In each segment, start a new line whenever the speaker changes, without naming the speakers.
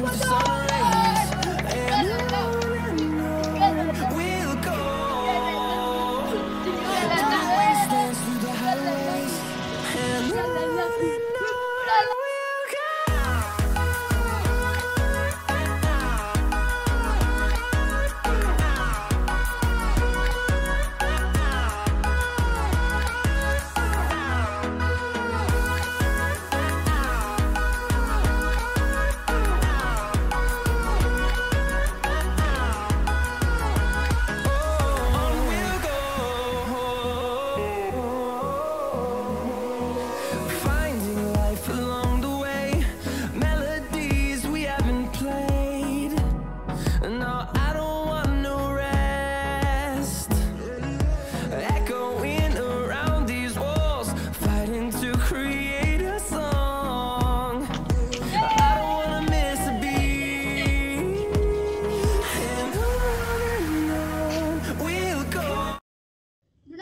What's up?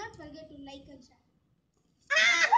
not forget to like and share.